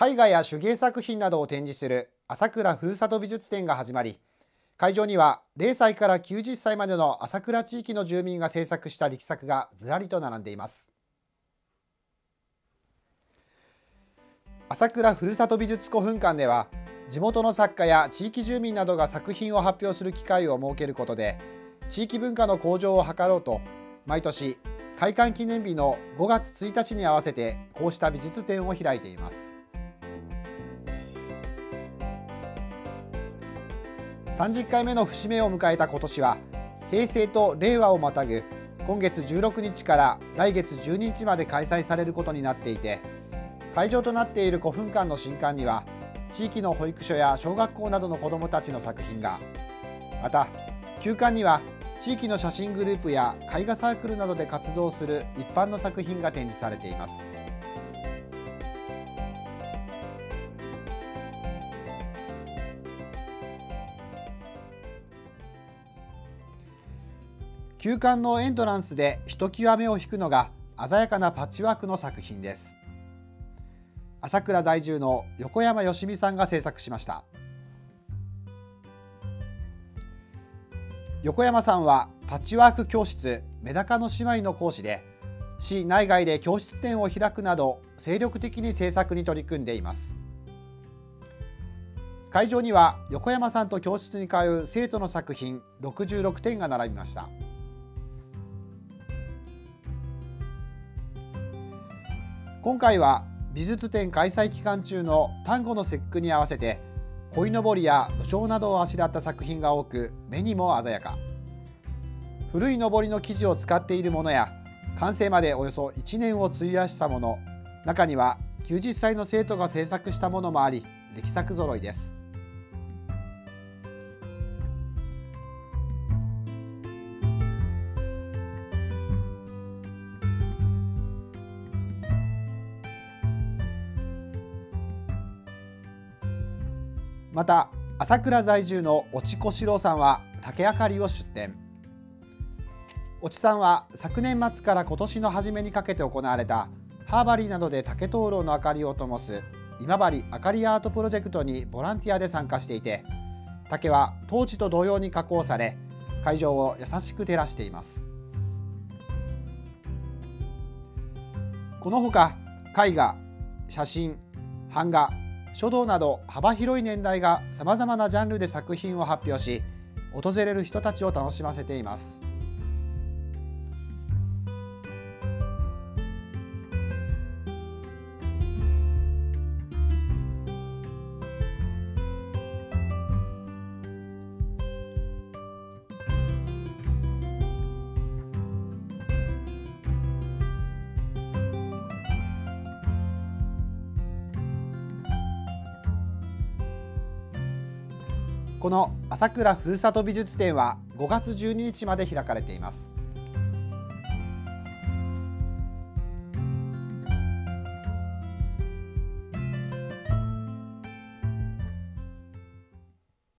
絵画や手芸作品などを展示する朝倉ふるさと美術展が始まり会場には0歳から90歳までの朝倉地域の住民が制作した力作がずらりと並んでいます。朝倉ふるさと美術古墳館では地元の作家や地域住民などが作品を発表する機会を設けることで地域文化の向上を図ろうと毎年開館記念日の5月1日に合わせてこうした美術展を開いています。30回目の節目を迎えた今年は平成と令和をまたぐ今月16日から来月12日まで開催されることになっていて会場となっている古墳館の新館には地域の保育所や小学校などの子どもたちの作品がまた休館には地域の写真グループや絵画サークルなどで活動する一般の作品が展示されています。休館のエントランスでひときわ目を引くのが鮮やかなパッチワークの作品です。朝倉在住の横山よしみさんが制作しました。横山さんはパッチワーク教室メダカの姉妹の講師で市内外で教室展を開くなど精力的に制作に取り組んでいます。会場には横山さんと教室に通う生徒の作品66点が並びました。今回は美術展開催期間中の端午の節句に合わせて鯉のぼりや武将などをあしらった作品が多く目にも鮮やか。古いのぼりの生地を使っているものや完成までおよそ1年を費やしたもの中には90歳の生徒が制作したものもあり力作ぞろいです。また朝倉在住の越智小四郎さんは竹あかりを出展越智さんは昨年末から今年の初めにかけて行われたハーバリーなどで竹灯籠の明かりを灯す今治あかりアートプロジェクトにボランティアで参加していて竹は当時と同様に加工され会場を優しく照らしています。このほか絵画写真版画書道など幅広い年代がさまざまなジャンルで作品を発表し訪れる人たちを楽しませています。この朝倉ふるさと美術展は5月12日まで開かれています。